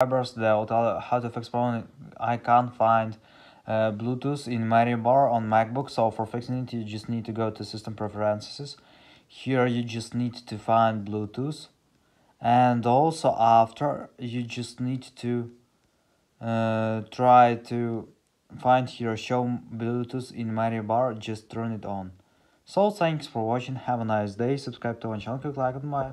subscribers how to fix problem. I can't find uh, Bluetooth in menu bar on MacBook so for fixing it you just need to go to system preferences. Here you just need to find Bluetooth. And also after you just need to uh, try to find here show Bluetooth in menu bar just turn it on. So thanks for watching. Have a nice day. Subscribe to my channel. Click like and bye.